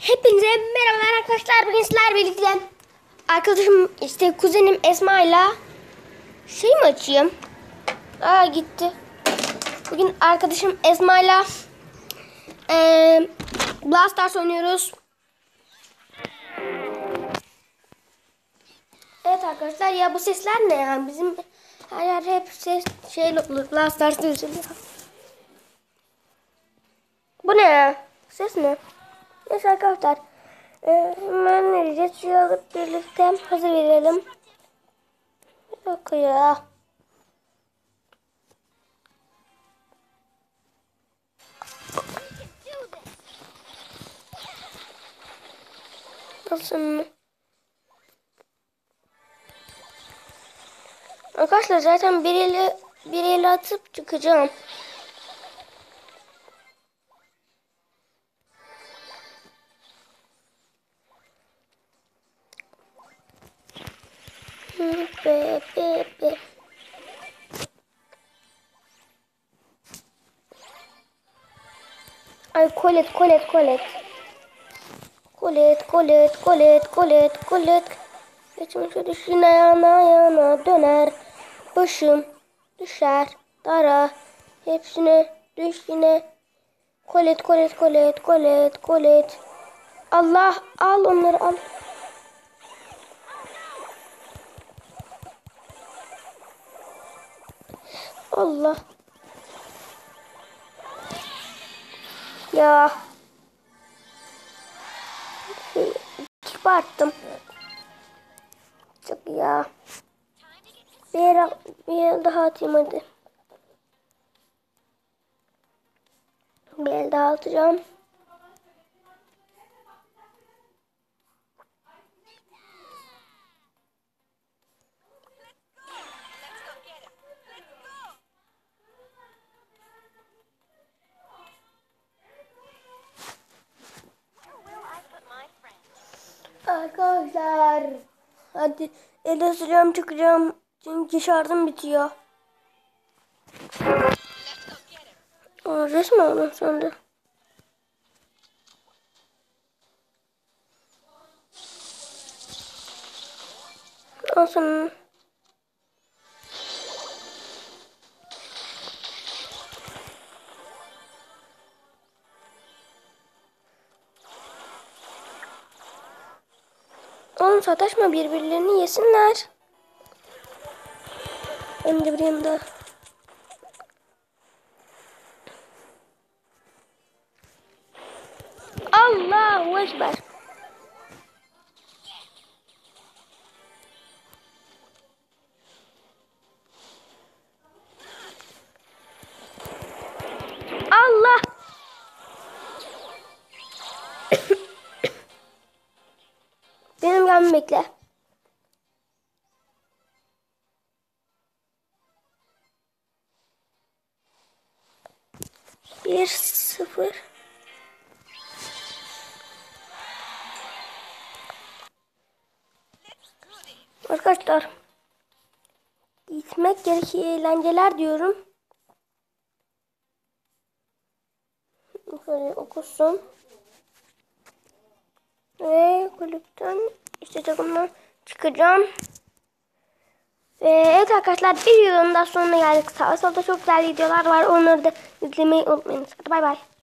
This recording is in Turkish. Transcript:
Hepinize merhabalar arkadaşlar. Bugün sizlerle birlikte arkadaşım işte kuzenim Esma ile şey mi açayım? Aa gitti. Bugün arkadaşım Esma ile eee Brawl Stars oynuyoruz. Evet arkadaşlar ya bu sesler ne ya? Bizim her yer hep ses şey Stars'ta üzülüyor. Bu ne? Ses ne? Neyse arkadaşlar. Ee, hemen ne diyeceğiz? Suyu alıp birlikte hazır verelim. Dakika ya. Nasıl mı? Arkadaşlar zaten bir eli, bir eli atıp çıkacağım. Be be be. Ay kolet kolet kolet. Kolet kolet kolet kolet kolet. Geçmişe düşüne yana yana döner. Başım düşer dara. Hepsine düşüne. Kolet kolet kolet kolet kolet. Allah al onları al. Allah. Ya. Çıkarttım. Çok ya. Bir yere, bir yere daha atayım hadi. Bir daha atacağım. Arkadaşlar. Hadi el süreceğim çıkacağım. Çünkü şarjım bitiyor. Aa, resmi aldım sonra. Al Oğlum sataşma birbirlerini yesinler. De bir yanında. Allahu Ekber. Gelmemi bekle. Bir sıfır. Arkadaşlar. Gitmek gerekiyor eğlenceler diyorum. Şöyle okusun. Ve kulüpten işte takımdan çıkacağım. Ve evet arkadaşlar bir videonun daha sonuna geldik. Sağ solda çok güzel videolar var. Onları da izlemeyi unutmayın. Hadi bay bay.